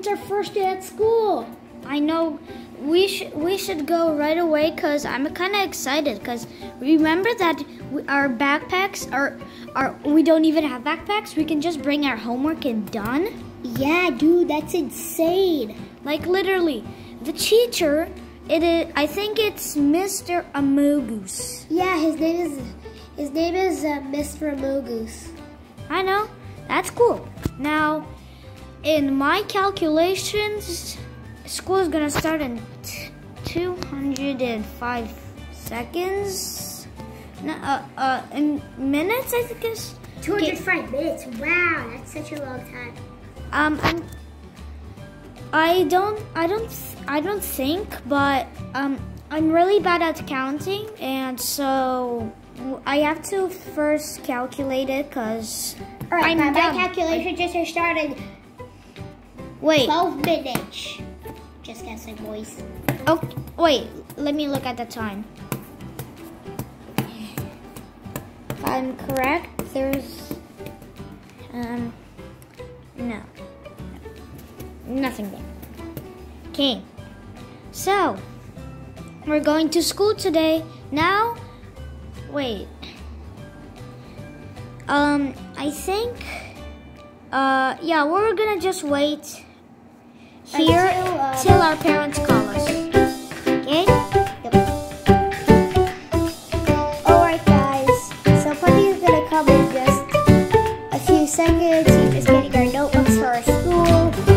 It's our first day at school. I know we should we should go right away because I'm kind of excited because remember that we, our backpacks are are we don't even have backpacks. We can just bring our homework and done. Yeah, dude, that's insane. Like literally, the teacher. It is. I think it's Mr. Amogus. Yeah, his name is his name is uh, Mr. Amogus. I know. That's cool. Now, in my calculations, school is gonna start in 205 seconds. No, uh, uh, in minutes, I think it's 205 minutes. Wow, that's such a long time. Um, I'm, I don't, I don't, I don't think, but um, I'm really bad at counting, and so I have to first calculate it because All right, my, my calculation just started Wait, 12 minutes. Just guessing, boys. oh, wait, let me look at the time. If I'm correct, there's, um, no, nothing there. Okay, so we're going to school today. Now, wait. Um, I think, uh, yeah, we're gonna just wait here Until, uh, till our parents call us. Okay? Alright, guys. So, Putty is gonna come in just a few seconds. He's just getting our notebooks first.